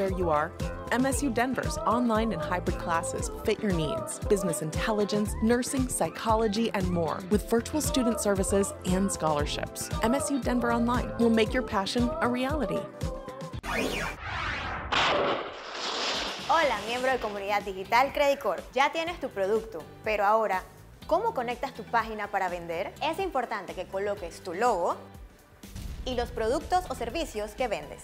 where you are, MSU Denver's online and hybrid classes fit your needs business intelligence, nursing, psychology, and more with virtual student services and scholarships. MSU Denver Online will make your passion a reality. Hola, miembro de Comunidad Digital Credit Corp. Ya tienes tu producto, pero ahora, ¿cómo conectas tu página para vender? Es importante que coloques tu logo y los productos o servicios que vendes.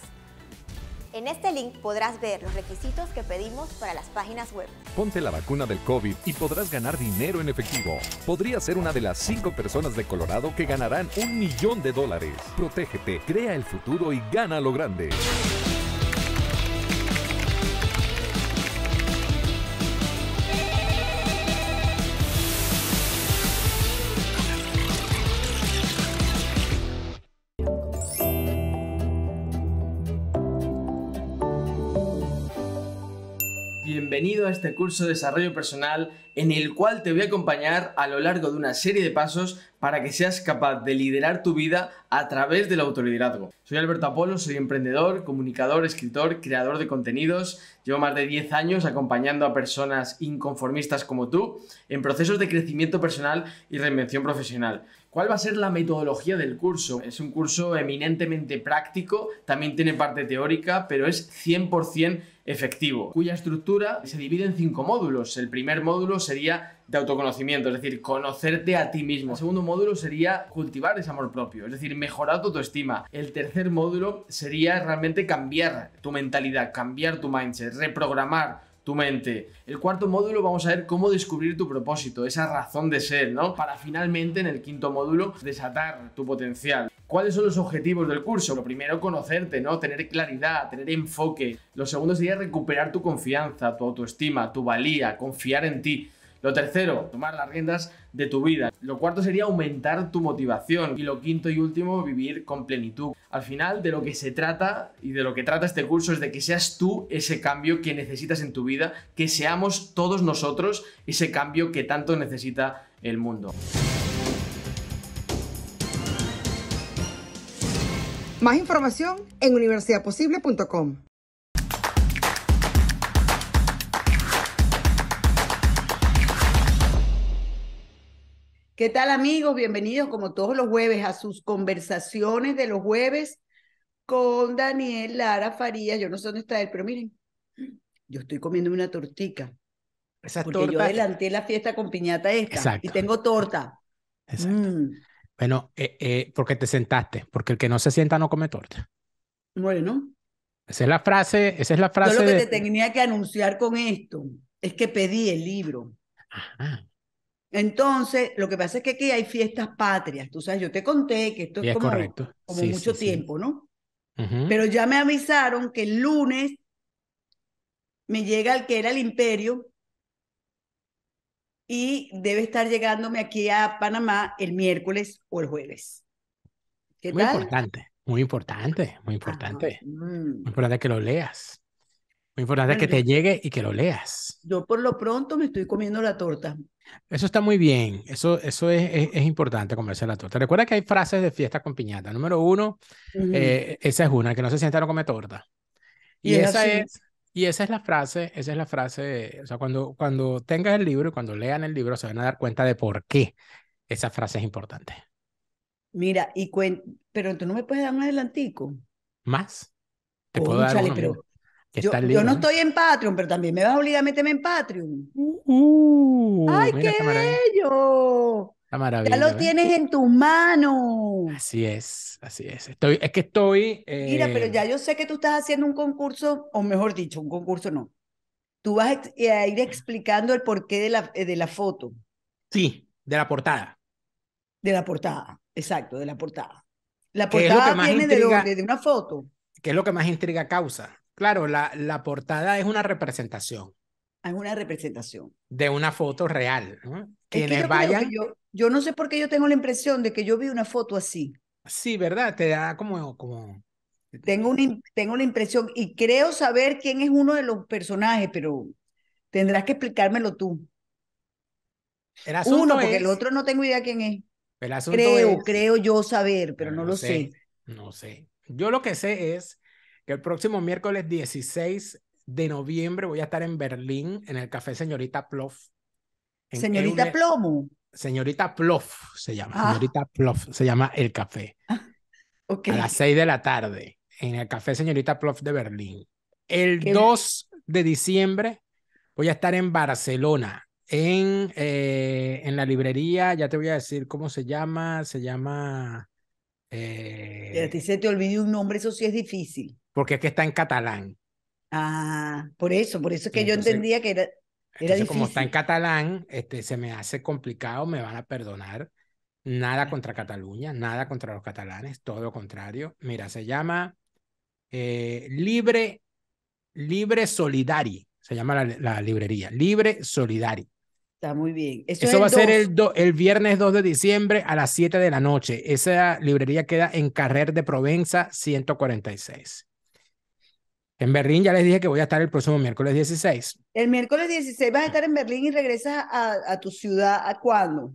En este link podrás ver los requisitos que pedimos para las páginas web. Ponte la vacuna del COVID y podrás ganar dinero en efectivo. Podrías ser una de las cinco personas de Colorado que ganarán un millón de dólares. Protégete, crea el futuro y gana lo grande. Este curso de desarrollo personal en el cual te voy a acompañar a lo largo de una serie de pasos para que seas capaz de liderar tu vida a través del autoliderazgo. Soy Alberto Apolo, soy emprendedor, comunicador, escritor, creador de contenidos. Llevo más de 10 años acompañando a personas inconformistas como tú en procesos de crecimiento personal y reinvención profesional. ¿Cuál va a ser la metodología del curso? Es un curso eminentemente práctico, también tiene parte teórica, pero es 100% efectivo, cuya estructura se divide en cinco módulos. El primer módulo sería de autoconocimiento, es decir, conocerte a ti mismo. El segundo módulo sería cultivar ese amor propio, es decir, mejorar tu autoestima. El tercer módulo sería realmente cambiar tu mentalidad, cambiar tu mindset, reprogramar tu mente. El cuarto módulo vamos a ver cómo descubrir tu propósito, esa razón de ser, ¿no? Para finalmente en el quinto módulo desatar tu potencial. ¿Cuáles son los objetivos del curso? Lo primero, conocerte, ¿no? Tener claridad, tener enfoque. Lo segundo sería recuperar tu confianza, tu autoestima, tu valía, confiar en ti. Lo tercero, tomar las riendas de tu vida. Lo cuarto sería aumentar tu motivación. Y lo quinto y último, vivir con plenitud. Al final, de lo que se trata y de lo que trata este curso es de que seas tú ese cambio que necesitas en tu vida, que seamos todos nosotros ese cambio que tanto necesita el mundo. Más información en universidadposible.com. ¿Qué tal amigos? Bienvenidos como todos los jueves a sus conversaciones de los jueves con Daniel Lara Farías. Yo no sé dónde está él, pero miren, yo estoy comiendo una tortica. Esa porque yo adelanté la fiesta con piñata esta Exacto. y tengo torta. Exacto. Mm, Bueno, eh, eh, porque te sentaste, porque el que no se sienta no come torta. bueno, Esa es la frase, esa es la frase yo lo que de- te tenía que anunciar con esto es que pedí el libro. Ajá. Entonces, lo que pasa es que aquí hay fiestas patrias. Tú sabes, yo te conté que esto es como, correcto. como Sí, mucho sí, tiempo, ¿no? Pero ya me avisaron que el lunes me llega el que era el imperio y debe estar llegándome aquí a Panamá el miércoles o el jueves. ¿Qué Muy tal? importante, muy importante, muy Ajá, importante. mm. Muy importante que lo leas. Muy importante Bueno, que te llegue y que lo leas. Yo por lo pronto me estoy comiendo la torta. Eso está muy bien. Eso, eso es, es, es importante comerse la torta. Recuerda que hay frases de fiesta con piñata. Número uno, eh, esa es una, que no se sienta no come torta. Y Y, es esa es, y esa es la frase, esa es la frase, o sea, cuando, cuando tengas el libro y cuando lean el libro se van a dar cuenta de por qué esa frase es importante. Mira, y cuen... pero tú no me puedes dar un adelantico. Más, te puedo dar Cónchale, uno, pero yo, está no estoy en Patreon, pero también me vas a obligar a meterme en Patreon. Uh, ¡Ay, qué bello! qué Ya maravilla, lo ¿ves? tienes en tus manos. Así es, así es. Estoy, es que estoy, Mira, pero eh, ya yo sé que tú estás haciendo un concurso, o mejor dicho, un concurso no. Tú vas a eh, ir explicando el porqué de la, eh, de la foto, sí, de la portada. de la portada. Exacto, de la portada. La ¿Qué es lo que portada viene de intriga? De una foto. ¿Qué es lo que más intriga causa? Claro, la, la portada es una representación Es una representación. de una foto real, Quienes que vayan, yo, yo no sé por qué yo tengo la impresión de que yo vi una foto así. sí, ¿verdad? Te da como, como, Tengo una, tengo la impresión y creo saber quién es uno de los personajes, pero tendrás que explicármelo tú. el asunto Uno, porque es, el otro no tengo idea quién es. el asunto Creo, es- creo yo saber, pero no no lo sé. No sé. Yo lo que sé es que el próximo miércoles 16 de noviembre voy a estar en Berlín, en el Café Señorita Plof. en Señorita Euler- Plomo. Señorita Plof se llama. Ah. Señorita Plof se llama el café. A las 6 de la tarde, en el Café Señorita Plof de Berlín. El Qué- 2 de diciembre voy a estar en Barcelona, en, eh, en la librería, ya te voy a decir cómo se llama, se llama... eh, a ti se te olvide un nombre, eso sí es difícil. Porque es que está en catalán. Ah, por eso, por eso es que yo entendía que era, era Entonces, difícil. como está en catalán, este, se me hace complicado, me van a perdonar. Nada contra Cataluña, nada contra los catalanes, todo lo contrario. Mira, se llama eh, Libre, Libre Solidari, se llama la, la librería, Libre Solidari. Está muy bien. Eso, Eso es va a ser el, 2. do- el viernes 2 de diciembre a las 7 de la noche. Esa librería queda en Carrer de Provenza 146. En Berlín ya les dije que voy a estar el próximo miércoles 16. El miércoles 16 vas a estar en Berlín y regresas a, a tu ciudad. ¿A cuándo?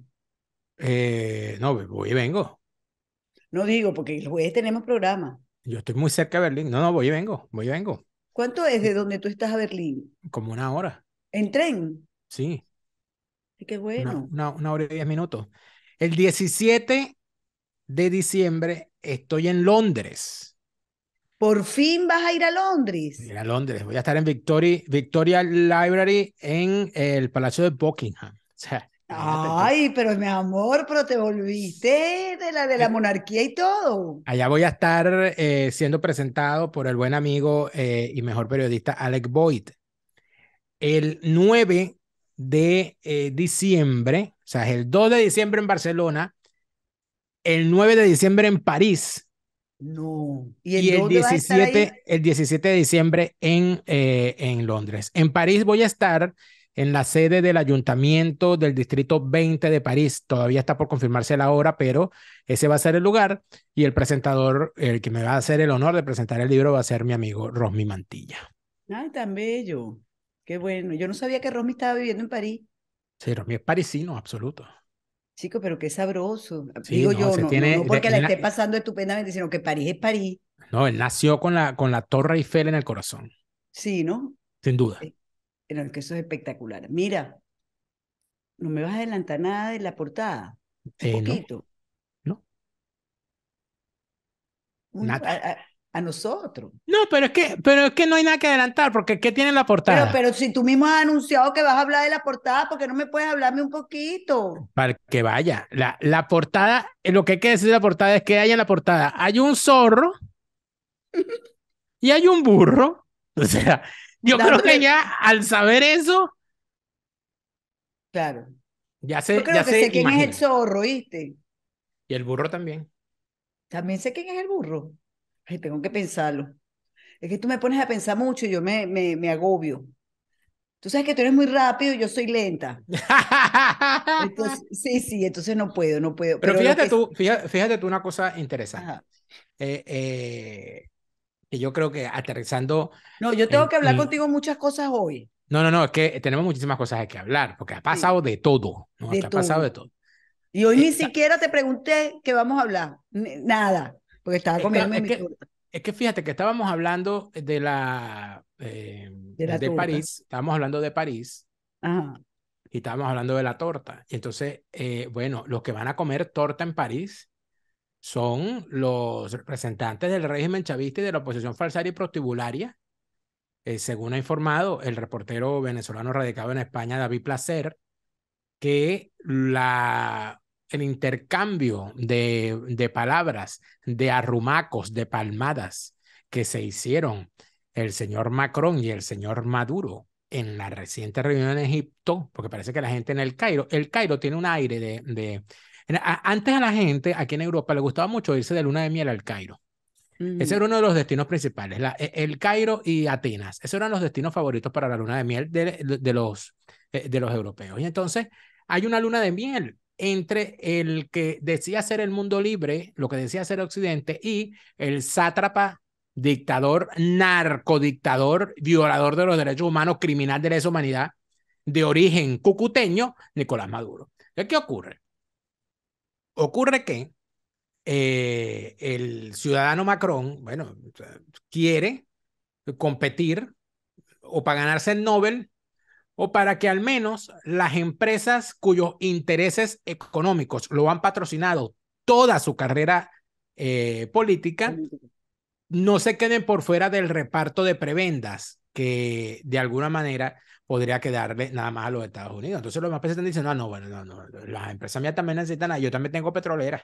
Eh, no, voy y vengo. No digo, porque el jueves tenemos programa. Yo estoy muy cerca de Berlín. No, no, voy y vengo, voy y vengo. ¿Cuánto es de donde tú estás a Berlín? Como una hora. ¿En tren? Sí, Qué una, bueno. una, una hora y diez minutos. El 17 de diciembre estoy en Londres. Por fin vas a ir a Londres. Ir a Londres. Voy a estar en Victoria, Victoria Library en el Palacio de Buckingham. O sea. Ay, pero mi amor, pero te volviste de la de la monarquía y todo. Allá voy a estar eh, siendo presentado por el buen amigo eh, y mejor periodista Alec Boyd. El 9 de eh, diciembre, o sea, es el 2 de diciembre en Barcelona, el 9 de diciembre en París No. ¿Y, el dónde vas a estar ahí? 17, el 17 de diciembre en, eh, en Londres. En París voy a estar en la sede del Ayuntamiento del Distrito 20 de París. Todavía está por confirmarse la hora, pero ese va a ser el lugar y el presentador, el que me va a hacer el honor de presentar el libro va a ser mi amigo Rosmi Mantilla. Ay, tan bello. Qué bueno. Yo no sabía que Rosmi estaba viviendo en París. Sí, Rosmi es parisino, absoluto. Chico, pero qué sabroso. Sí, Digo no, yo, no, no- tiene- no porque la esté la- pasando estupendamente, sino que París es París. No, él nació con la, con la Torre Eiffel en el corazón, Sí, ¿no? sin duda. Pero es que eso es espectacular. Mira, no me vas a adelantar nada de la portada. Un Eh, no, poquito. no. Un- Nada. a, a- a nosotros. No, pero es que, pero es que no hay nada que adelantar, porque ¿qué tiene en la Pero, portada? pero si tú mismo has anunciado que vas a hablar de la portada, ¿por qué no me puedes hablarme un poquito? Para que vaya. La, la portada, eh, lo que hay que decir de la portada es que hay en la portada, hay un zorro y hay un burro. O sea, yo creo que ya al saber eso, Claro. ya se, Yo creo ya que sé quién es el zorro, ¿viste? Y el burro también. También sé quién es el burro. Ay, tengo que pensarlo. Es que tú me pones a pensar mucho y yo me, me, me agobio. Tú sabes que tú eres muy rápido y yo soy lenta. Entonces, sí, sí, entonces no puedo, no puedo. Pero fíjate que- tú, fíjate, fíjate tú una cosa interesante. Eh, eh, que yo creo que aterrizando. No, yo tengo en- que hablar contigo muchas cosas hoy. No, no, no, es que tenemos muchísimas cosas de que hablar, porque ha pasado de todo, ¿no? De Que ha pasado de todo. Y hoy ni Esta- siquiera te pregunté qué vamos a hablar. Nada, porque estaba Es que- comiendo es que-. Es que fíjate que estábamos hablando de la, eh, De la de. París, estábamos hablando de París Ajá. y estábamos hablando de la torta. Y entonces, eh, bueno, los que van a comer torta en París son los representantes del régimen chavista y de la oposición falsaria y prostibularia. Eh, según ha informado el reportero venezolano radicado en España, David Placer, que la, el intercambio de, de palabras, de arrumacos, de palmadas que se hicieron el señor Macron y el señor Maduro en la reciente reunión en Egipto, porque parece que la gente en el Cairo, el Cairo tiene un aire de, antes a la gente aquí en Europa le gustaba mucho irse de luna de miel al Cairo. Ese Ujú. era uno de los destinos principales, la- e- el Cairo y Atenas. Esos eran los destinos favoritos para la luna de miel de, de los, eh, de los europeos. Y entonces hay una luna de miel entre el que decía ser el mundo libre, lo que decía ser Occidente, y el sátrapa, dictador, narcodictador, violador de los derechos humanos, criminal de lesa humanidad, de origen cucuteño, Nicolás Maduro. ¿Qué ocurre? Ocurre que eh, el ciudadano Macron, bueno, quiere competir o para ganarse el Nobel o para que al menos las empresas cuyos intereses económicos lo han patrocinado toda su carrera eh, política no se queden por fuera del reparto de prebendas que de alguna manera podría quedarle nada más a los Estados Unidos. Entonces los más están diciendo, no, no, bueno, no, no, las empresas mías también necesitan, yo también tengo petroleras,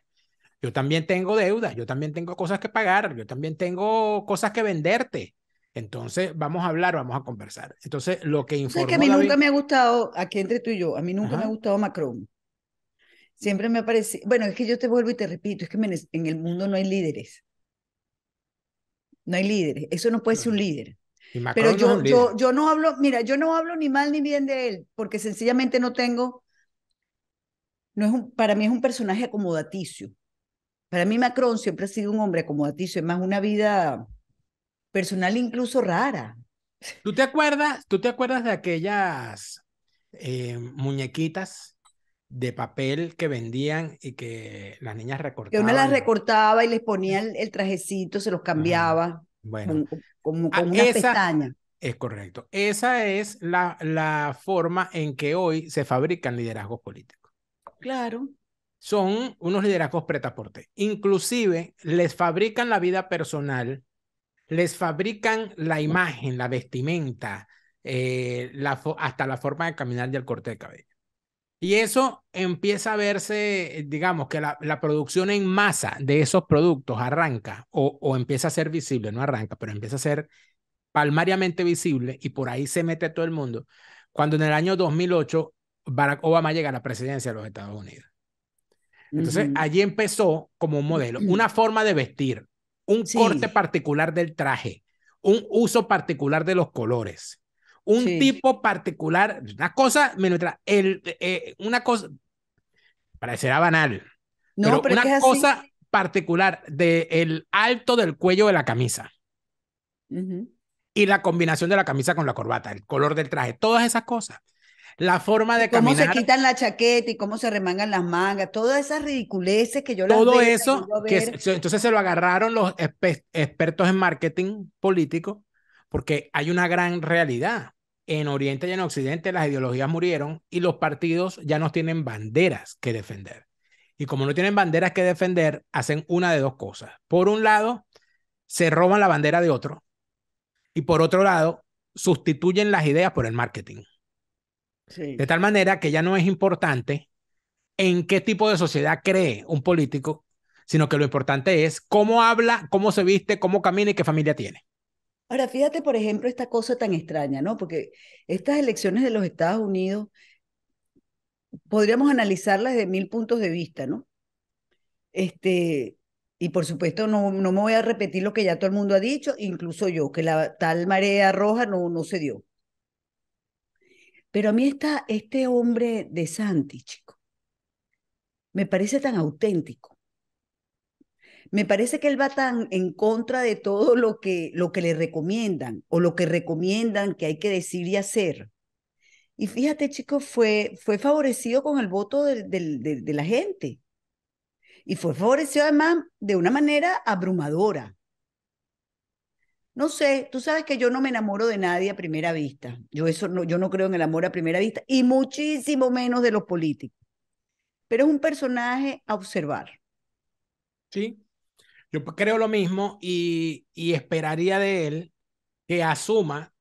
yo también tengo deuda, yo también tengo cosas que pagar, yo también tengo cosas que venderte. Entonces, vamos a hablar, vamos a conversar. Entonces, lo que informó que a mí nunca me ha gustado, aquí entre tú y yo, a mí nunca me ha gustado Macron. Siempre me ha parecido, bueno, es que yo te vuelvo y te repito, es que en el mundo no hay líderes. No hay líderes, eso no puede ser un líder. Pero yo, yo, yo no hablo, mira, yo no hablo ni mal ni bien de él, porque sencillamente no tengo, no es un, para mí es un personaje acomodaticio. Para mí Macron siempre ha sido un hombre acomodaticio, es más una vida personal incluso rara. ¿Tú te acuerdas, tú te acuerdas de aquellas eh, muñequitas de papel que vendían y que las niñas recortaban? Que una las recortaba y les ponía el, trajecito, se los cambiaba. Bueno, como, con, una pestaña. Es correcto. Esa es la, la forma en que hoy se fabrican liderazgos políticos. Claro. Son unos liderazgos pretaporte. Inclusive les fabrican la vida personal les fabrican la imagen, la vestimenta, eh, la hasta la forma de caminar y el corte de cabello. Y eso empieza a verse, digamos, que la, la producción en masa de esos productos arranca o, o, empieza a ser visible, no arranca, pero empieza a ser palmariamente visible y por ahí se mete todo el mundo. Cuando en el año 2008 Barack Obama llega a la presidencia de los Estados Unidos. Entonces, allí empezó como un modelo, una forma de vestir, un corte particular del traje, un uso particular de los colores, un tipo particular, una cosa, el, eh, una cosa, parecerá banal, no, pero, una cosa particular del alto del cuello de la camisa. Y la combinación de la camisa con la corbata, el color del traje, todas esas cosas la forma de cómo caminar. Cómo se quitan la chaqueta y cómo se remangan las mangas, todas esas ridiculeces que yo las Todo eso, que entonces se lo agarraron los expertos en marketing político, porque hay una gran realidad. En Oriente y en Occidente las ideologías murieron y los partidos ya no tienen banderas que defender. Y como no tienen banderas que defender, hacen una de dos cosas. Por un lado, se roban la bandera de otro y por otro lado, sustituyen las ideas por el marketing. De tal manera que ya no es importante en qué tipo de sociedad cree un político, sino que lo importante es cómo habla, cómo se viste, cómo camina y qué familia tiene. Ahora, fíjate, por ejemplo, esta cosa tan extraña, ¿no? Porque estas elecciones de los Estados Unidos podríamos analizarlas desde mil puntos de vista, ¿no? Este, y por supuesto, no, no me voy a repetir lo que ya todo el mundo ha dicho, incluso yo, que la tal marea roja no, no se dio. Pero a mí está este hombre de Santi, chico, me parece tan auténtico. Me parece que él va tan en contra de todo lo que, lo que le recomiendan o lo que recomiendan que hay que decir y hacer. Y fíjate, chicos, fue, fue favorecido con el voto de, de la gente. Y fue favorecido además de una manera abrumadora. No sé, tú sabes que yo no me enamoro de nadie a primera vista. Yo eso no, yo no creo en el amor a primera vista y muchísimo menos de los políticos. Pero es un personaje a observar. Sí, yo creo lo mismo y, y esperaría de él que asuma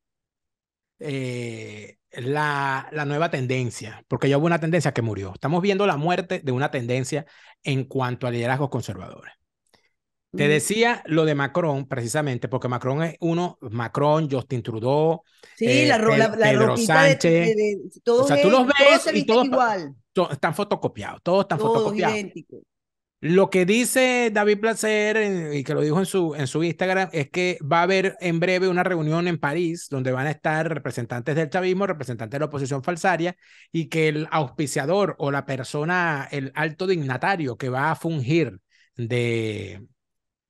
eh, la, la, nueva tendencia, porque ya hubo una tendencia que murió. Estamos viendo la muerte de una tendencia en cuanto a liderazgos conservadores. Te decía lo de Macron, precisamente, porque Macron es uno, Macron, Justin Trudeau, sí, eh, la, la, Pedro Sánchez. o sea, tú los ves y todos igual. están fotocopiados, todos están fotocopiados. Lo que dice David Placer, y que lo dijo en su, en su Instagram, es que va a haber en breve una reunión en París donde van a estar representantes del chavismo, representantes de la oposición falsaria, y que el auspiciador o la persona, el alto dignatario que va a fungir de,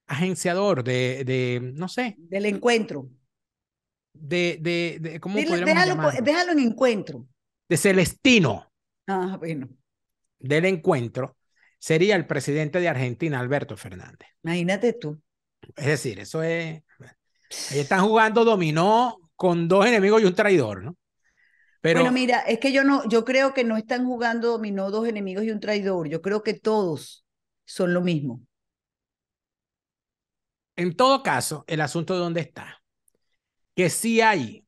agenciador de, de no sé. Del encuentro. De, de, de ¿cómo déjalo, déjalo en encuentro. De Celestino. Ah, bueno. Del encuentro. sería el presidente de Argentina, Alberto Fernández. Imagínate tú. Es decir, eso es... Ahí están jugando dominó con dos enemigos y un traidor, ¿no? Pero, bueno, mira, es que yo no, yo creo que no están jugando dominó dos enemigos y un traidor. Yo creo que todos son lo mismo. En todo caso, el asunto de dónde está, que sí hay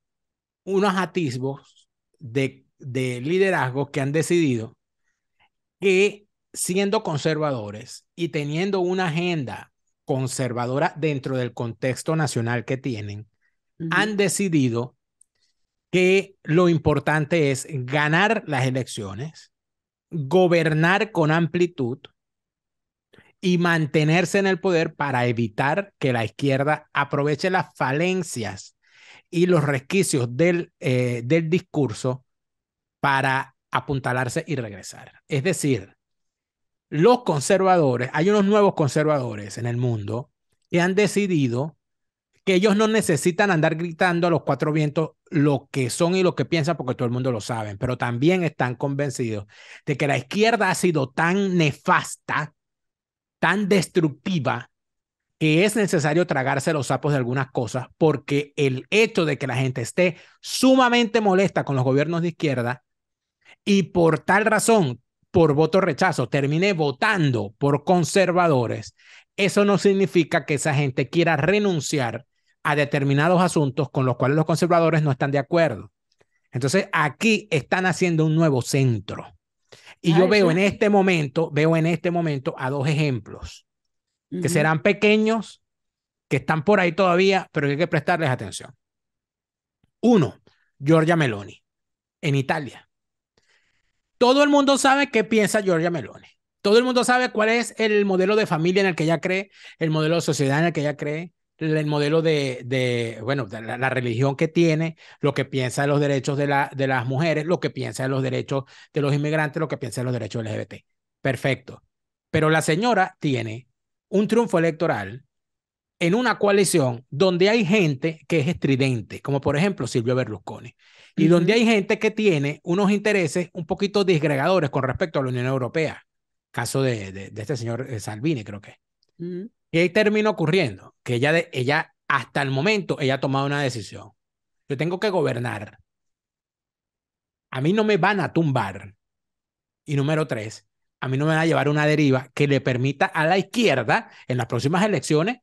unos atisbos de, de liderazgo que han decidido que siendo conservadores y teniendo una agenda conservadora dentro del contexto nacional que tienen, han decidido que lo importante es ganar las elecciones, gobernar con amplitud y mantenerse en el poder para evitar que la izquierda aproveche las falencias y los resquicios del, eh, del discurso para apuntalarse y regresar. Es decir, los conservadores, hay unos nuevos conservadores en el mundo que han decidido que ellos no necesitan andar gritando a los cuatro vientos lo que son y lo que piensan porque todo el mundo lo sabe, pero también están convencidos de que la izquierda ha sido tan nefasta, tan destructiva, que es necesario tragarse los sapos de algunas cosas porque el hecho de que la gente esté sumamente molesta con los gobiernos de izquierda y por tal razón, por voto rechazo, termine votando por conservadores, eso no significa que esa gente quiera renunciar a determinados asuntos con los cuales los conservadores no están de acuerdo. Entonces, aquí están haciendo un nuevo centro. Y yo veo en este momento, veo en este momento a dos ejemplos que serán pequeños, que están por ahí todavía, pero hay que prestarles atención. Uno, Giorgia Meloni, en Italia. Todo el mundo sabe qué piensa Giorgia Meloni. Todo el mundo sabe cuál es el modelo de familia en el que ella cree, el modelo de sociedad en el que ella cree, el modelo de, de bueno, la, religión que tiene, lo que piensa de los derechos de, la, de las mujeres, lo que piensa de los derechos de los inmigrantes, lo que piensa de los derechos LGBT. Perfecto. Pero la señora tiene un triunfo electoral en una coalición donde hay gente que es estridente, como por ejemplo Silvio Berlusconi, y donde hay gente que tiene unos intereses un poquito disgregadores con respecto a la Unión Europea. Caso de, de, este señor eh, Salvini, creo que. Ahí termina ocurriendo que ella, de, ella, hasta el momento, ella ha tomado una decisión. Yo tengo que gobernar. A mí no me van a tumbar. Y número tres, a mí no me van a llevar una deriva que le permita a la izquierda en las próximas elecciones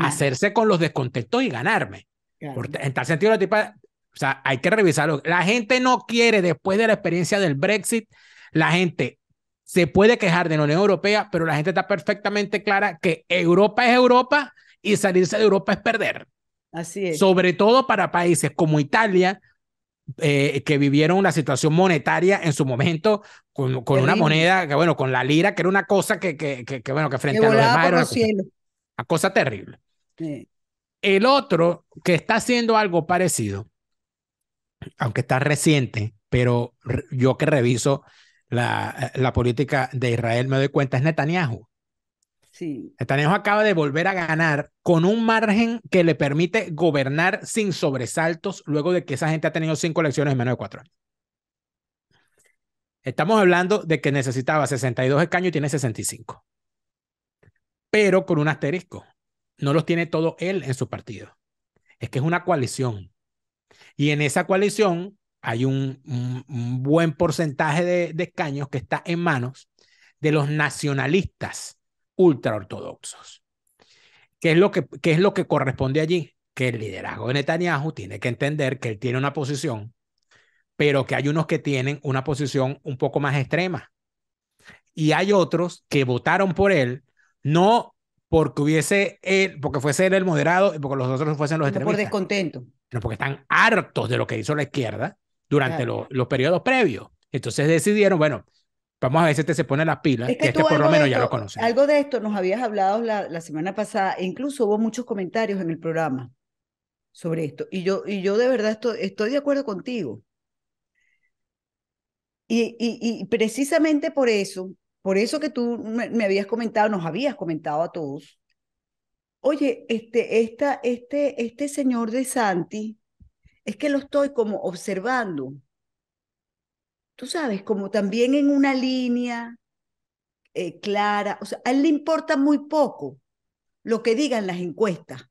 hacerse con los descontentos y ganarme. en tal sentido, la tipa, o sea, hay que revisarlo. La gente no quiere, después de la experiencia del Brexit, la gente se puede quejar de la Unión Europea, pero la gente está perfectamente clara que Europa es Europa y salirse de Europa es perder. Así es. Sobre todo para países como Italia, eh, que vivieron una situación monetaria en su momento con, con una moneda, que bueno, con la lira, que era una cosa que, que, que, bueno, que frente a los demás era una cosa, terrible. El otro que está haciendo algo parecido, aunque está reciente, pero yo que reviso la, la política de Israel, me doy cuenta, es Netanyahu. Sí. Netanyahu acaba de volver a ganar con un margen que le permite gobernar sin sobresaltos luego de que esa gente ha tenido cinco elecciones en menos de cuatro años. Estamos hablando de que necesitaba 62 escaños y tiene 65. Pero con un asterisco. No los tiene todo él en su partido. Es que es una coalición. Y en esa coalición hay un, buen porcentaje de, escaños que está en manos de los nacionalistas ultraortodoxos. ¿Qué es, lo que, ¿Qué es lo que corresponde allí? Que el liderazgo de Netanyahu tiene que entender que él tiene una posición, pero que hay unos que tienen una posición un poco más extrema. Y hay otros que votaron por él, no porque hubiese él, porque fuese él el moderado y porque los otros fuesen los extremistas. Por descontento. Sino porque están hartos de lo que hizo la izquierda durante los periodos previos. Entonces decidieron, bueno, vamos a ver si este se pone las pilas, es que, este por lo menos ya lo conoce. Algo de esto nos habías hablado la, la, semana pasada, e incluso hubo muchos comentarios en el programa sobre esto, y yo, y yo de verdad estoy, estoy de acuerdo contigo. Y, y, y, precisamente por eso, por eso que tú me, me, habías comentado, nos habías comentado a todos, oye, este, esta, este, este señor de Santi, es que lo estoy como observando. Tú sabes, como también en una línea eh, clara. O sea, a él le importa muy poco lo que digan las encuestas.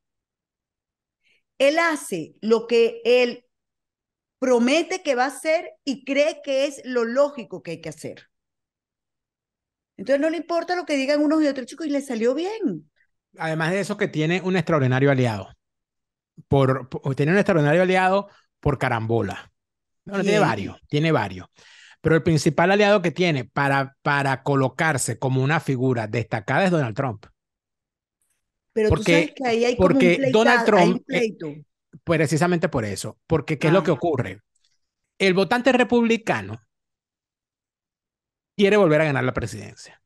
Él hace lo que él promete que va a hacer y cree que es lo lógico que hay que hacer. Entonces no le importa lo que digan unos y otros chicos y le salió bien. Además de eso que tiene un extraordinario aliado. Por, tiene un extraordinario aliado por carambola. No, tiene varios, tiene varios. Pero el principal aliado que tiene para, para colocarse como una figura destacada es Donald Trump. Pero porque, tú sabes que ahí hay porque como un Donald Trump, eh, precisamente por eso, porque ¿qué es lo que ocurre? El votante republicano quiere volver a ganar la presidencia.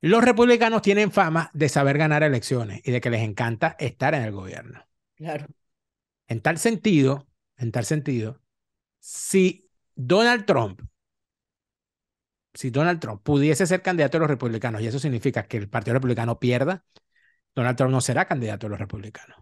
Los republicanos tienen fama de saber ganar elecciones y de que les encanta estar en el gobierno. Claro. En tal sentido, en tal sentido, si Donald Trump, si Donald Trump pudiese ser candidato de los republicanos, y eso significa que el Partido Republicano pierda, Donald Trump no será candidato de los republicanos.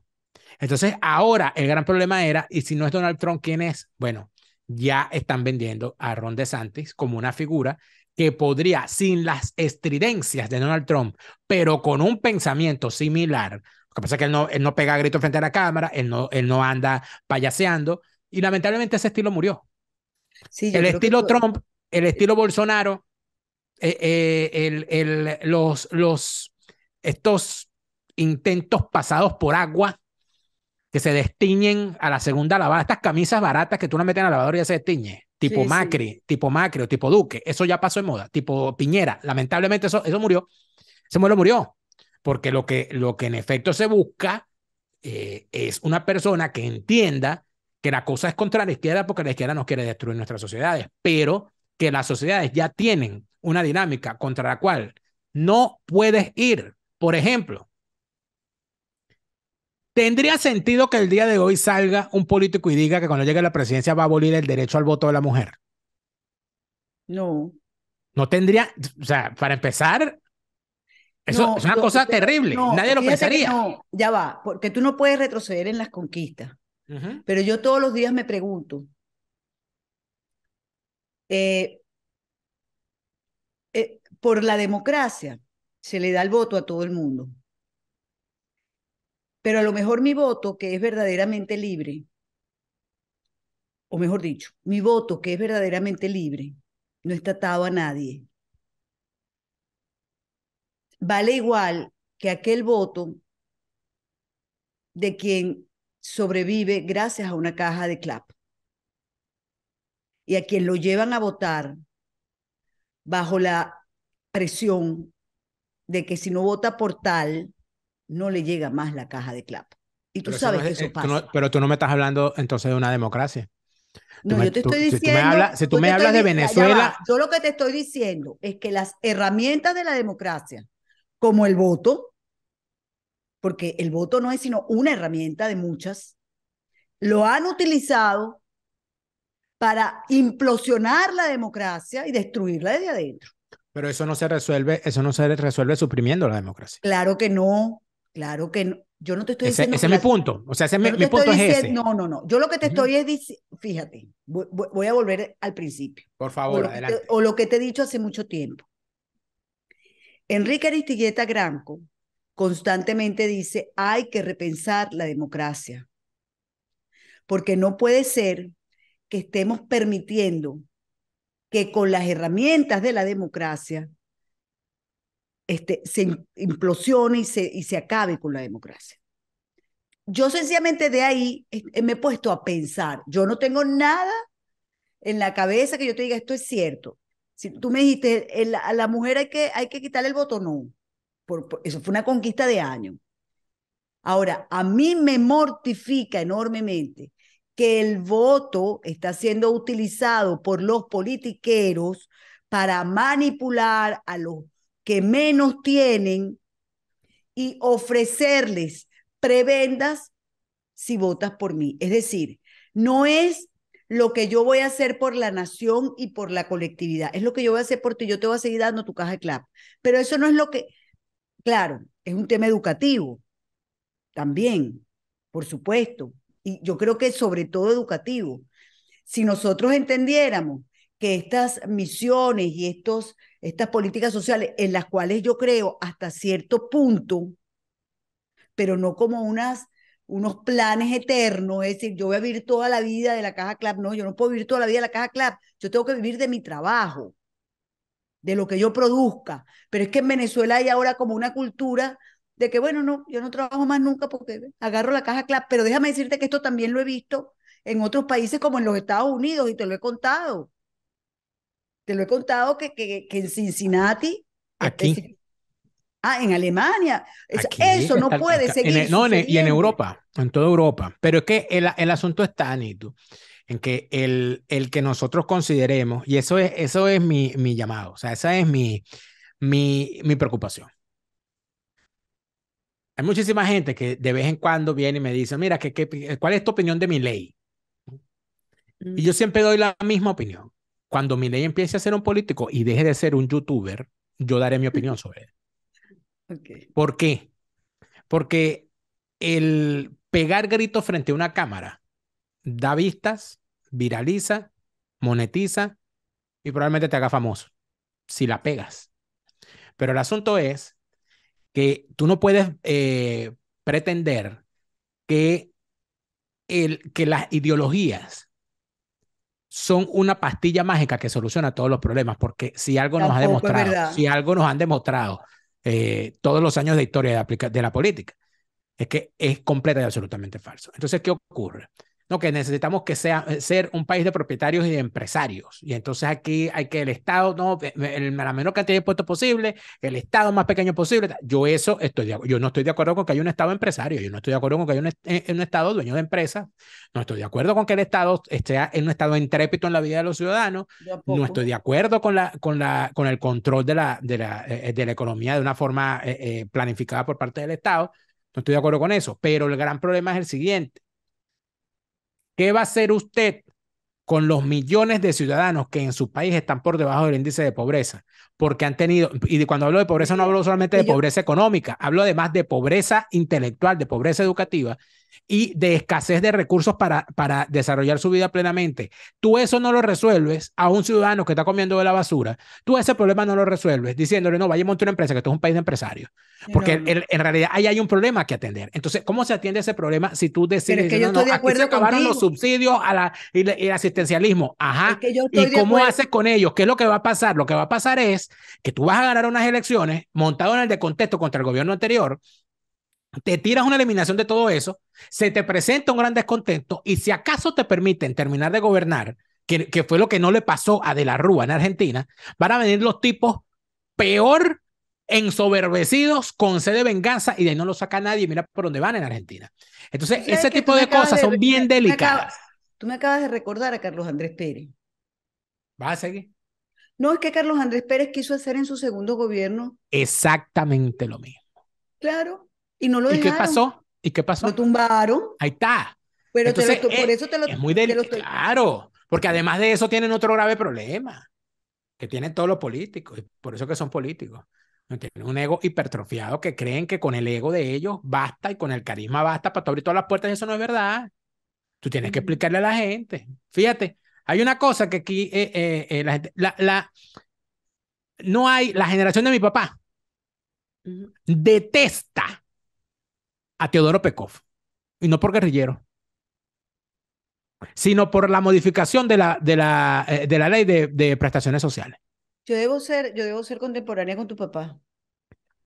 Entonces, ahora el gran problema era, y si no es Donald Trump, ¿quién es? Bueno, ya están vendiendo a Ron DeSantis como una figura que podría, sin las estridencias de Donald Trump, pero con un pensamiento similar, lo que pasa es que él no, él no pega grito frente a la cámara, él no, él no anda payaseando, y lamentablemente ese estilo murió. Sí, el estilo Trump, el estilo Bolsonaro, eh, eh, el, el, los, los, estos intentos pasados por agua que se destiñen a la segunda lavada. Estas camisas baratas que tú no metes en la lavadora y ya se destiñe. Tipo Macri, tipo Macri o tipo Duque. Eso ya pasó de moda. Tipo Piñera. Lamentablemente eso, eso murió. Ese modelo murió. Porque lo que, lo que en efecto se busca eh, es una persona que entienda que la cosa es contra la izquierda porque la izquierda no quiere destruir nuestras sociedades, pero que las sociedades ya tienen una dinámica contra la cual no puedes ir. Por ejemplo, ¿Tendría sentido que el día de hoy salga un político y diga que cuando llegue a la presidencia va a abolir el derecho al voto de la mujer? No. No tendría, o sea, para empezar, eso es una cosa terrible. Nadie lo pensaría. No, ya va, porque tú no puedes retroceder en las conquistas. Pero yo todos los días me pregunto, eh, eh, por la democracia se le da el voto a todo el mundo. Pero a lo mejor mi voto, que es verdaderamente libre, o mejor dicho, mi voto, que es verdaderamente libre, no está atado a nadie. Vale igual que aquel voto de quien sobrevive gracias a una caja de clap. Y a quien lo llevan a votar bajo la presión de que si no vota por tal, no le llega más la caja de clap. Y tú sabes que eso eh, pasa. pero tú no me estás hablando entonces de una democracia. No, yo te estoy diciendo. Si tú me hablas, de Venezuela. yo lo que te estoy diciendo es que las herramientas de la democracia, como el voto, porque el voto no es sino una herramienta de muchas, lo han utilizado para implosionar la democracia y destruirla desde adentro. Pero eso no se resuelve, eso no se resuelve suprimiendo la democracia. Claro que no. Claro que no. Yo no te estoy diciendo. Ese, es mi punto. O sea, ese mi, punto es ese. No, no, no. Yo lo que te estoy es diciendo. Fíjate, voy, a volver al principio. Por favor, o adelante. o lo que te he dicho hace mucho tiempo. Enrique Aristilleta Granco constantemente dice: hay que repensar la democracia. Porque no puede ser que estemos permitiendo que con las herramientas de la democracia este, se implosione y se, y se acabe con la democracia. Yo sencillamente de ahí eh, me he puesto a pensar, yo no tengo nada en la cabeza que yo te diga esto es cierto. Si tú me dijiste, a la mujer hay que, hay que quitarle el voto, no. Por, eso fue una conquista de años. Ahora, a mí me mortifica enormemente que el voto está siendo utilizado por los politiqueros para manipular a los que menos tienen y ofrecerles prebendas si votas por mí. Es decir, no es lo que yo voy a hacer por la nación y por la colectividad, es lo que yo voy a hacer por ti, yo te voy a seguir dando tu caja de clap. Pero eso no es lo que, claro, es un tema educativo también, por supuesto, y yo creo que sobre todo educativo. Si nosotros entendiéramos que estas misiones y estos estas políticas sociales en las cuales yo creo hasta cierto punto, pero no como unas unos planes eternos, es decir, yo voy a vivir toda la vida de la caja CLAP, no, yo no puedo vivir toda la vida de la caja CLAP, yo tengo que vivir de mi trabajo, de lo que yo produzca, pero es que en Venezuela hay ahora como una cultura de que, bueno, no, yo no trabajo más nunca porque agarro la caja CLAP, pero déjame decirte que esto también lo he visto en otros países como en los Estados Unidos y te lo he contado. Te lo he contado que, que, que en Cincinnati, Aquí. Ah, en Alemania. Aquí, Eso no puede en- seguir. no, y en. Europa, en toda Europa. Pero es que el, el asunto está, Nito, en que el, el que nosotros consideremos, y eso es, eso es mi, mi llamado, o sea, esa es mi, mi, mi preocupación. Hay muchísima gente que de vez en cuando viene y me dice, mira, ¿qué, qué, ¿cuál es tu opinión de mi ley? Y yo siempre doy la misma opinión. Cuando mi ley empiece a ser un político y deje de ser un youtuber, yo daré mi opinión sobre él. ¿Por qué? Porque el pegar gritos frente a una cámara da vistas, viraliza, monetiza y probablemente te haga famoso si la pegas. Pero el asunto es que tú no puedes eh, pretender que, el, que las ideologías son una pastilla mágica que soluciona todos los problemas, porque si algo nos ha demostrado, si algo nos han demostrado eh, todos los años de historia de, de la política, es que es completa y absolutamente falso. Entonces, ¿qué ocurre? No, que necesitamos que sea ser un país de propietarios y de empresarios. Y entonces aquí hay que el Estado, no, en la menor cantidad de impuestos posible, el Estado más pequeño posible. Yo eso estoy de, yo no estoy de acuerdo con que haya un Estado empresario, yo no estoy de acuerdo con que haya un, eh, un Estado dueño de empresas, no estoy de acuerdo con que el Estado esté en un Estado intrépito en la vida de los ciudadanos, no estoy de acuerdo con, la, con, la, con el control de la, de, la, eh, de la economía de una forma eh, eh, planificada por parte del Estado. No estoy de acuerdo con eso. Pero el gran problema es el siguiente. ¿Qué va a hacer usted con los millones de ciudadanos que en su país están por debajo del índice de pobreza? Porque han tenido, y cuando hablo de pobreza no hablo solamente de pobreza económica, hablo además de pobreza intelectual, de pobreza educativa y de escasez de recursos para, para desarrollar su vida plenamente. Tú eso no lo resuelves a un ciudadano que está comiendo de la basura. Tú ese problema no lo resuelves diciéndole, no, vaya a montar una empresa, que esto es un país de empresarios. Porque No, no. en, en realidad ahí hay un problema que atender. Entonces, ¿cómo se atiende ese problema si tú decides, es que yo no, no, estoy de aquí se acuerdo acabaron los contigo. subsidios a la, y, la- y el asistencialismo? Ajá. Es que yo estoy ¿Y cómo acuerdo. haces con ellos? ¿Qué es lo que va a pasar? Lo que va a pasar es que tú vas a ganar unas elecciones montado en el de contexto contra el gobierno anterior, te tiras una eliminación de todo eso, se te presenta un gran descontento y si acaso te permiten terminar de gobernar, que, que fue lo que no le pasó a De la Rúa en Argentina, van a venir los tipos peor ensoberbecidos con sed de venganza y de ahí no lo saca nadie, mira por dónde van en Argentina. Entonces, ese tipo de cosas son bien me- me delicadas. acabas- Tú me acabas de recordar a Carlos Andrés Pérez. ¿Vas a seguir? No, es que Carlos Andrés Pérez quiso hacer en su segundo gobierno, Exactamente lo mismo. claro, y no lo ¿Y qué pasó? ¿Y qué pasó? Lo tumbaron, Ahí está. pero lo Entonces, estoy- por eh, eso te lo, es muy te lo delicado. estoy- Claro, porque además de eso tienen otro grave problema que tienen todos los políticos, y por eso que son políticos. Tienen un ego hipertrofiado que creen que con el ego de ellos basta y con el carisma basta para abrir todas las puertas y eso no es verdad. Tú tienes que explicarle a la gente. Fíjate, hay una cosa que aquí eh, eh, eh, la gente, la, la- no hay, la generación de mi papá detesta a Teodoro Pekov. Y no por guerrillero, sino por la modificación de la, de la, eh, de la ley de, de prestaciones sociales. Yo debo ser, yo debo ser contemporánea con tu papá.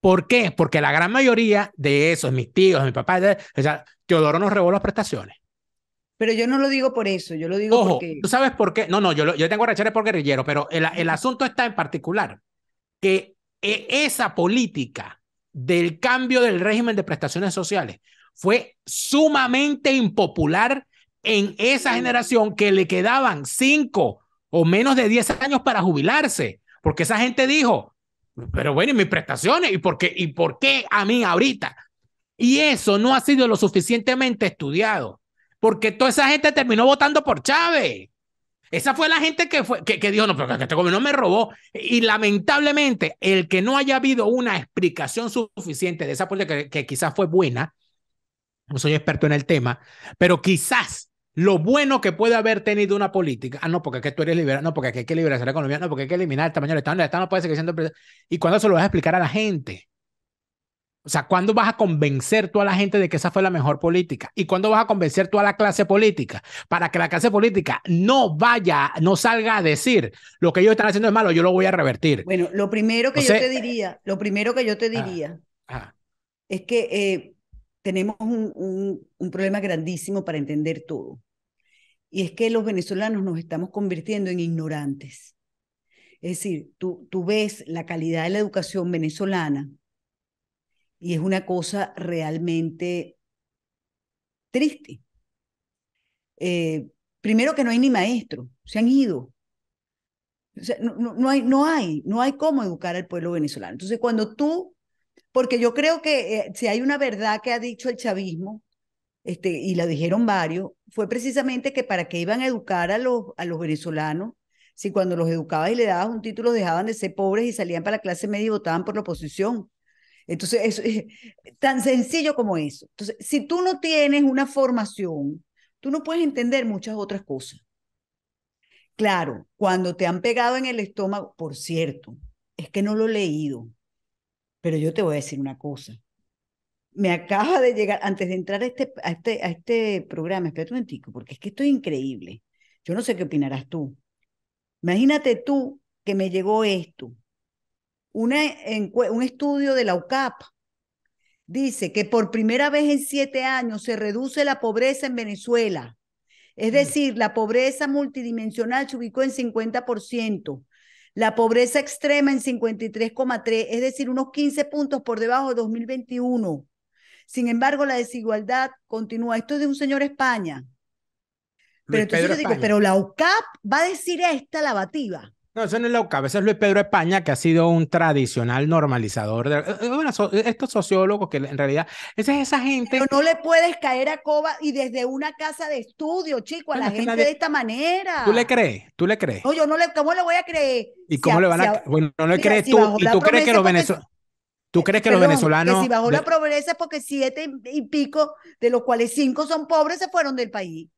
¿Por qué? Porque la gran mayoría de esos, mis tíos, mi papá, de- o sea, Teodoro nos robó las prestaciones. Pero yo no lo digo por eso, yo lo digo Ojo, porque ¿tú sabes por qué? No, no, yo, lo- yo tengo rechazar por guerrillero, pero el, el asunto está en particular que eh, esa política del cambio del régimen de prestaciones sociales fue sumamente impopular en esa generación que le quedaban cinco o menos de 10 años para jubilarse, porque esa gente dijo, pero bueno, ¿y mis prestaciones? ¿Y por qué, y por qué a mí ahorita? Y eso no ha sido lo suficientemente estudiado, porque toda esa gente terminó votando por Chávez. Esa fue la gente que, fue, que, que dijo, no, pero que este gobierno me robó. Y lamentablemente, el que no haya habido una explicación suficiente de esa política, que, quizás fue buena, no soy experto en el tema, pero quizás lo bueno que puede haber tenido una política. Ah, no, porque es que tú eres liberal, no, porque hay que liberar la economía, no, porque hay que eliminar el tamaño del Estado, el Estado no puede seguir siendo... ¿Y cuándo se lo vas a explicar a la gente? O sea, ¿cuándo vas a convencer tú a la gente de que esa fue la mejor política? ¿Y cuándo vas a convencer tú a la clase política? Para que la clase política no vaya, no salga a decir lo que ellos están haciendo es malo, yo lo voy a revertir. Bueno, lo primero que yo te diría, lo primero que yo te ah, diría es que eh, tenemos un, un problema grandísimo para entender todo. Y es que los venezolanos nos estamos convirtiendo en ignorantes. Es decir, tú, tú ves la calidad de la educación venezolana y es una cosa realmente triste. Eh, primero que no hay ni maestro, se han ido. no, no, hay, no, hay, no hay cómo educar al pueblo venezolano. Entonces, cuando tú, porque yo creo que eh, si hay una verdad que ha dicho el chavismo, este, y la dijeron varios, fue precisamente que para qué iban a educar a los, a los venezolanos, si cuando los educabas y le dabas un título dejaban de ser pobres y salían para la clase media y votaban por la oposición. Entonces, es tan sencillo como eso. Entonces, si tú no tienes una formación, tú no puedes entender muchas otras cosas. Claro, cuando te han pegado en el estómago, por cierto, es que no lo he leído, pero yo te voy a decir una cosa. Me acaba de llegar, antes de entrar a este, a este, a este programa, espérate un momentico, porque es que esto es increíble. Yo no sé qué opinarás tú. Imagínate tú que me llegó esto un estudio de la UCAP dice que por primera vez en siete años se reduce la pobreza en Venezuela. Es mm. decir, la pobreza multidimensional se ubicó en 50%, la pobreza extrema en 53,3%, es decir, unos 15 puntos por debajo de 2021. Sin embargo, la desigualdad continúa. Esto es de un señor España. Pero entonces yo digo, pero la UCAP va a decir esta lavativa. No, eso no es la UCAP, eso es Luis Pedro España, que ha sido un tradicional normalizador. De, eh, eh, estos sociólogos que en realidad, esa es esa gente. Pero no le puedes caer a coba y desde una casa de estudio, chico, a la gente de esta manera. ¿Tú le crees? ¿Tú le crees? No, yo no le, ¿cómo le voy a creer? ¿Y cómo le van a, bueno, no le crees tú? ¿Y tú crees que los venezolanos? ¿Tú crees que los venezolanos... Que si bajó la pobreza es porque siete y pico, de los cuales cinco son pobres, se fueron del país.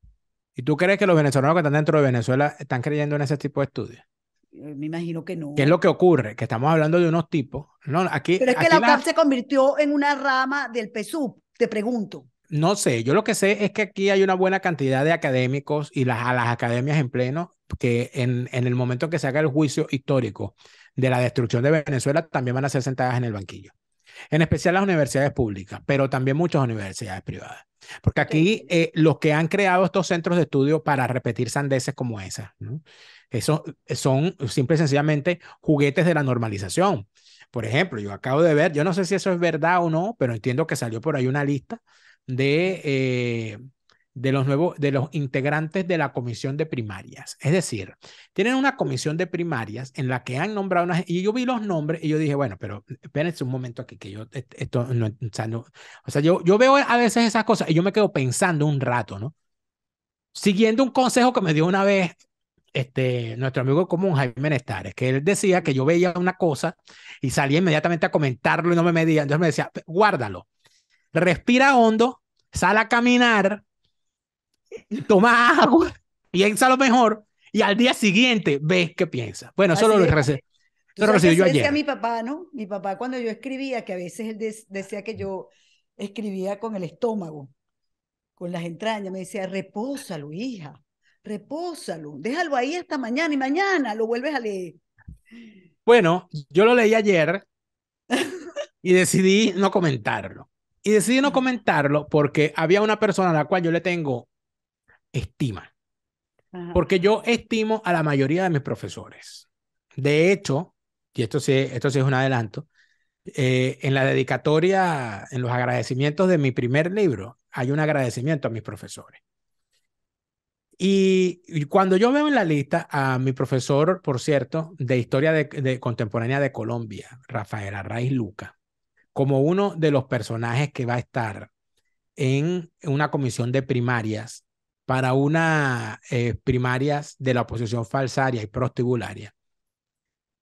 ¿Y tú crees que los venezolanos que están dentro de Venezuela están creyendo en ese tipo de estudios? Eh, me imagino que no. ¿Qué es lo que ocurre? Que estamos hablando de unos tipos. No, aquí, Pero es que la UCAP se convirtió en una rama del PSUV, te pregunto. No sé, yo lo que sé es que aquí hay una buena cantidad de académicos y las, a las academias en pleno que en, en el momento que se haga el juicio histórico de la destrucción de Venezuela también van a ser sentadas en el banquillo. En especial las universidades públicas, pero también muchas universidades privadas. Porque aquí eh, los que han creado estos centros de estudio para repetir sandeces como esas, ¿no? Eso eh, son simple y sencillamente juguetes de la normalización. Por ejemplo, yo acabo de ver, yo no sé si eso es verdad o no, pero entiendo que salió por ahí una lista de, eh, de los nuevos, de los integrantes de la comisión de primarias. Es decir, tienen una comisión de primarias en la que han nombrado unas, y yo vi los nombres y yo dije, bueno, pero espérense un momento aquí, que yo, esto no, o sea, no, o sea yo, yo veo a veces esas cosas y yo me quedo pensando un rato, ¿no? Siguiendo un consejo que me dio una vez este, nuestro amigo común, Jaime Nestares, que él decía que yo veía una cosa y salía inmediatamente a comentarlo y no me medía. Entonces me decía, guárdalo, respira hondo, sal a caminar, toma agua, piensa lo mejor y al día siguiente ves qué piensa. Bueno, eso lo, recibí, lo recibí yo ayer. Decía mi papá, ¿no? Mi papá cuando yo escribía, que a veces él decía que yo escribía con el estómago, con las entrañas, me decía, repósalo, hija repósalo, déjalo ahí hasta mañana y mañana lo vuelves a leer. Bueno, yo lo leí ayer y decidí no comentarlo. Y decidí no comentarlo porque había una persona a la cual yo le tengo estima. Porque yo estimo a la mayoría de mis profesores. De hecho, y esto sí, esto sí es un adelanto, eh, en la dedicatoria, en los agradecimientos de mi primer libro, hay un agradecimiento a mis profesores. Y, cuando yo veo en la lista a mi profesor, por cierto, de historia de, contemporánea de Colombia, Rafael Arraiz Luca, como uno de los personajes que va a estar en una comisión de primarias para una eh, primarias de la oposición falsaria y prostibularia,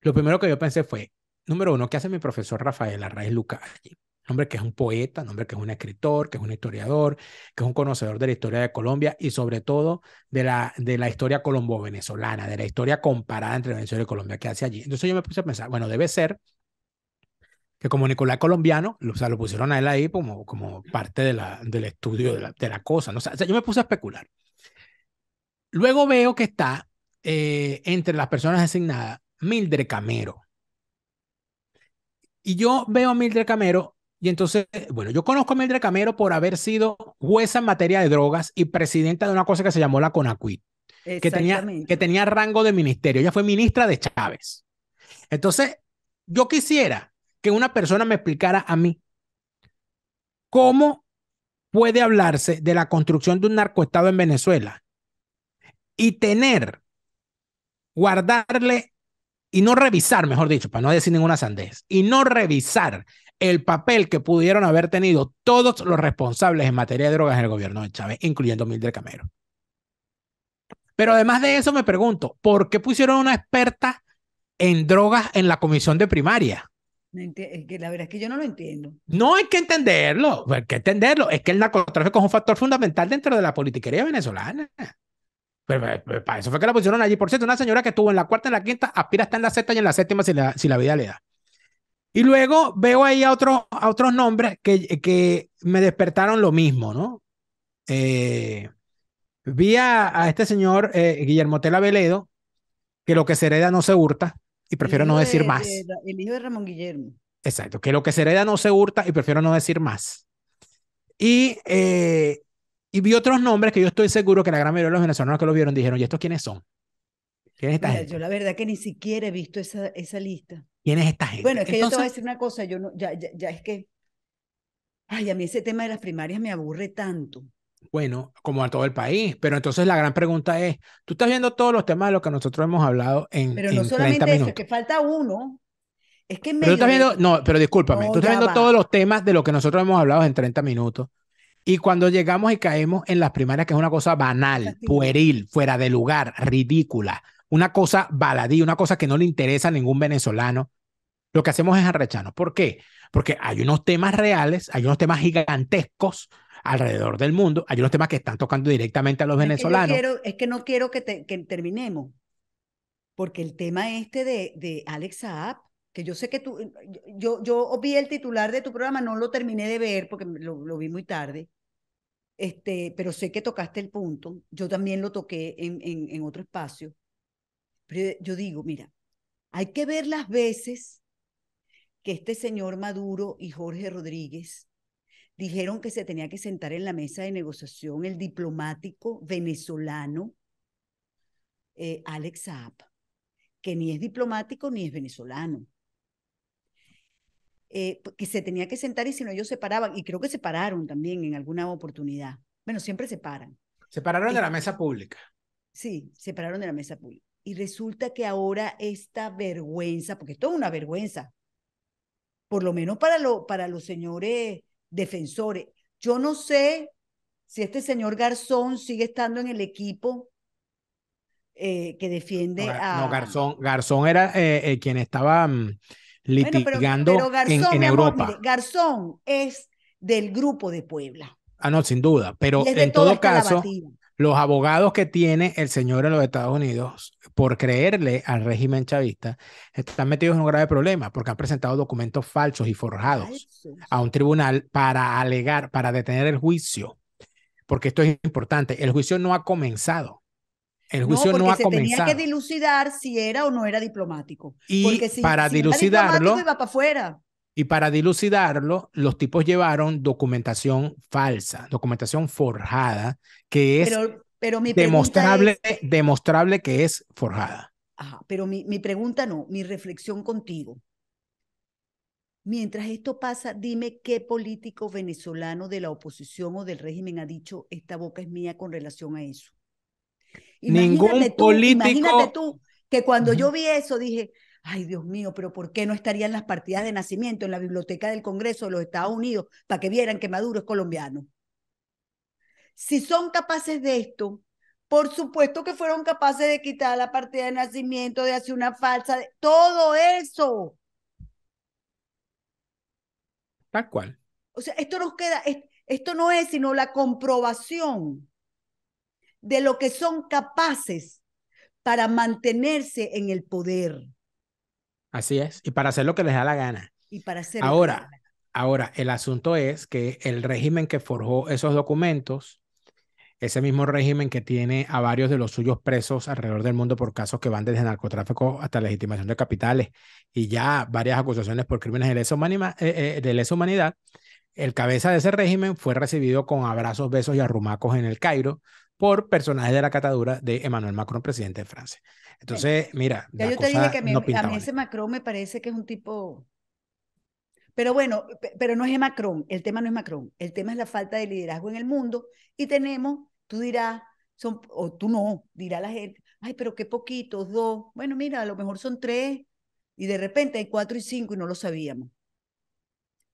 lo primero que yo pensé fue, número uno, ¿qué hace mi profesor Rafael Arraiz Luca allí? Hombre que es un poeta, un hombre que es un escritor, que es un historiador, que es un conocedor de la historia de Colombia y sobre todo de la, de la historia colombo-venezolana, de la historia comparada entre Venezuela y Colombia que hace allí. Entonces yo me puse a pensar, bueno, debe ser que como Nicolás colombiano, o sea, lo pusieron a él ahí como, como parte de del estudio de la, de la cosa. O sea, yo me puse a especular. Luego veo que está eh, entre las personas asignadas Mildred Camero. Y yo veo a Mildred Camero y entonces, bueno, yo conozco a Mildred Camero por haber sido jueza en materia de drogas y presidenta de una cosa que se llamó la CONACUIT, que tenía, que tenía rango de ministerio. Ella fue ministra de Chávez. Entonces, yo quisiera que una persona me explicara a mí cómo puede hablarse de la construcción de un narcoestado en Venezuela y tener, guardarle y no revisar, mejor dicho, para no decir ninguna sandez, y no revisar el papel que pudieron haber tenido todos los responsables en materia de drogas en el gobierno de Chávez, incluyendo Mildred Camero. Pero además de eso me pregunto, ¿por qué pusieron una experta en drogas en la comisión de primaria? Es que la verdad es que yo no lo entiendo. No hay que entenderlo, hay que entenderlo. Es que el narcotráfico es un factor fundamental dentro de la politiquería venezolana. Pero, para eso fue que la pusieron allí. Por cierto, una señora que estuvo en la cuarta, en la quinta, aspira a estar en la sexta y en la séptima si la, si la vida le da. Y luego veo ahí a, otro, a otros nombres que, que me despertaron lo mismo, ¿no? Eh, vi a, este señor eh, Guillermo Tela Veledo, que lo que se hereda no se hurta, y prefiero no decir más. el hijo de Ramón Guillermo. Exacto, que lo que se hereda no se hurta y prefiero no decir más. Y, eh, y vi otros nombres que yo estoy seguro que la gran mayoría de los venezolanos que lo vieron dijeron, ¿y estos quiénes son? ¿Quién es esta gente? Yo la verdad que ni siquiera he visto esa, esa lista. ¿Quién es esta gente? Bueno, es que yo te voy a decir una cosa, yo no, ya, ya, ya es que, ay, a mí ese tema de las primarias me aburre tanto. Bueno, como a todo el país. Pero entonces la gran pregunta es, tú estás viendo todos los temas de los que nosotros hemos hablado en Pero no solamente eso, es que falta uno. Es que pero tú estás viendo, no, pero discúlpame, tú estás viendo todos los temas de los que nosotros hemos hablado en 30 minutos. Y cuando llegamos y caemos en las primarias, que es una cosa banal, pueril, fuera de lugar, ridícula, una cosa baladí, una cosa que no le interesa a ningún venezolano, lo que hacemos es arrecharnos. ¿Por qué? Porque hay unos temas reales, hay unos temas gigantescos alrededor del mundo. Hay unos temas que están tocando directamente a los venezolanos. es que no quiero que, terminemos, porque el tema este de, de Alex Saab, que yo sé que tú, yo, yo vi el titular de tu programa, no lo terminé de ver porque lo, vi muy tarde, este, pero sé que tocaste el punto, yo también lo toqué en, en, en otro espacio, pero yo digo, mira, hay que ver las veces que este señor Maduro y Jorge Rodríguez dijeron que se tenía que sentar en la mesa de negociación el diplomático venezolano eh, Alex Saab, que ni es diplomático ni es venezolano. Eh, que se tenía que sentar y si no ellos se paraban, y creo que se pararon también en alguna oportunidad. Bueno, siempre se paran. Se pararon de la mesa pública. Sí, se pararon de la mesa pública. Y resulta que ahora esta vergüenza, porque esto es una vergüenza, por lo menos para, lo, para los señores defensores. Yo no sé si este señor Garzón sigue estando en el equipo eh, que defiende a... No, Garzón, Garzón era eh, eh, quien estaba mm, litigando en, Europa. Garzón es del grupo de Puebla. Ah, no, sin duda, pero en todo caso, los abogados que tiene el señor en los Estados Unidos por creerle al régimen chavista están metidos en un grave problema porque han presentado documentos falsos y forjados a un tribunal para alegar, para detener el juicio. Porque esto es importante, el juicio no ha comenzado. El juicio no, ha se comenzado. Tenía que dilucidar si era o no era diplomático. Y para dilucidarlo, iba para afuera. Y para dilucidarlo, los tipos llevaron documentación falsa, documentación forjada, que es pero, mi demostrable, demostrable que es forjada. Ajá, pero mi, mi pregunta no, mi reflexión contigo. Mientras esto pasa, dime qué político venezolano de la oposición o del régimen ha dicho esta boca es mía con relación a eso. Ningún político. Imagínate tú que cuando yo vi eso dije, ay Dios mío, pero ¿por qué no estarían las partidas de nacimiento en la biblioteca del Congreso de los Estados Unidos para que vieran que Maduro es colombiano? Si son capaces de esto, por supuesto que fueron capaces de quitar la partida de nacimiento, de hacer una falsa, todo eso. Tal cual. O sea, esto nos queda, esto no es sino la comprobación de lo que son capaces para mantenerse en el poder. Así es, y para hacer lo que les da la gana. Y para hacer ahora, ahora, el asunto es que el régimen que forjó esos documentos, ese mismo régimen que tiene a varios de los suyos presos alrededor del mundo por casos que van desde narcotráfico hasta legitimación de capitales y ya varias acusaciones por crímenes de lesa, humanidad, eh, eh, de lesa humanidad, el cabeza de ese régimen fue recibido con abrazos, besos y arrumacos en el Cairo por personajes de la catadura de Emmanuel Macron, presidente de Francia. Entonces, mira, ya yo te dije que a mí ese Macron me parece que es un tipo... Pero bueno, pero no es Macron, el tema no es Macron, el tema es la falta de liderazgo en el mundo y tenemos, tú dirás, son, o tú no, dirá la gente, ay, pero qué poquitos, dos, bueno, mira, a lo mejor son tres y de repente hay cuatro y cinco y no lo sabíamos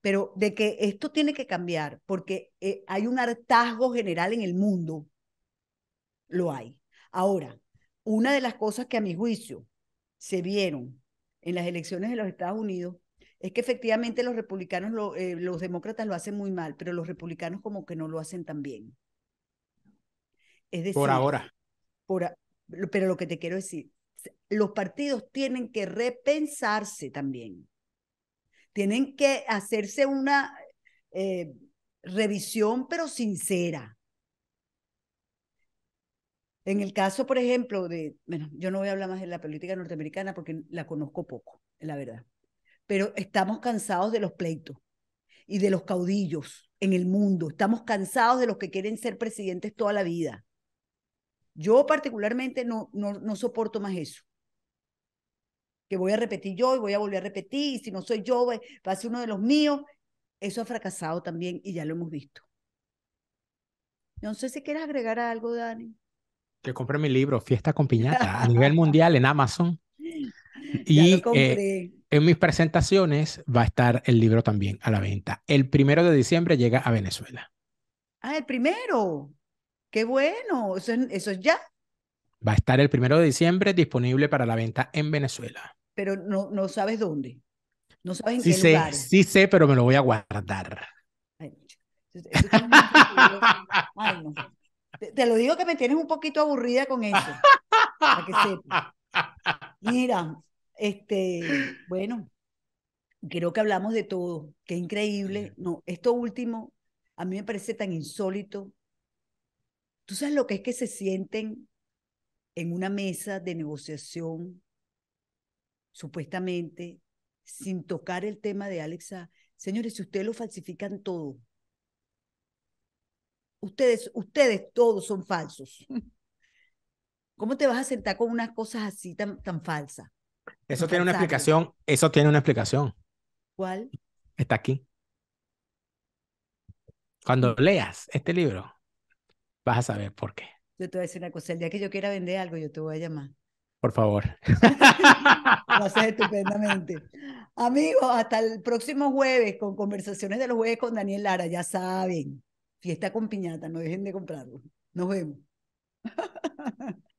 pero de que esto tiene que cambiar porque eh, hay un hartazgo general en el mundo, lo hay. Ahora, una de las cosas que a mi juicio se vieron en las elecciones de los Estados Unidos es que efectivamente los republicanos, eh, los demócratas lo hacen muy mal, pero los republicanos como que no lo hacen tan bien. Es decir, por ahora. Por, pero lo que te quiero decir, los partidos tienen que repensarse también tienen que hacerse una eh, revisión, pero sincera. En el caso, por ejemplo, de, bueno, yo no voy a hablar más de la política norteamericana porque la conozco poco, la verdad, pero estamos cansados de los pleitos y de los caudillos en el mundo. Estamos cansados de los que quieren ser presidentes toda la vida. Yo particularmente no, no, no soporto más eso que voy a repetir yo y voy a volver a repetir, y si no soy yo, va a ser uno de los míos. Eso ha fracasado también y ya lo hemos visto. No sé si quieres agregar algo, Dani. Que compré mi libro, Fiesta con Piñata, a nivel mundial en Amazon. Y eh, en mis presentaciones va a estar el libro también a la venta. El primero de diciembre llega a Venezuela. Ah, el primero. Qué bueno. Eso eso es ya. Va a estar el primero de diciembre disponible para la venta en Venezuela. Pero no, no sabes dónde. No sabes en sí qué sé, Sí sé, pero me lo voy a guardar. te, lo digo que me tienes un poquito aburrida con eso. Para que sepas. Mira, este, bueno, creo que hablamos de todo. Qué increíble. No, esto último a mí me parece tan insólito. ¿Tú sabes lo que es que se sienten en una mesa de negociación, supuestamente, sin tocar el tema de Alexa. Señores, si ustedes lo falsifican todo, ustedes, ustedes todos son falsos. ¿Cómo te vas a sentar con unas cosas así tan, tan falsas? Eso tiene una explicación, eso tiene una explicación. ¿Cuál? Está aquí. Cuando leas este libro, vas a saber por qué. Yo te voy a decir una cosa, el día que yo quiera vender algo, yo te voy a llamar. Por favor. Lo haces estupendamente. Amigos, hasta el próximo jueves con conversaciones de los jueves con Daniel Lara. Ya saben, fiesta con piñata, no dejen de comprarlo. Nos vemos.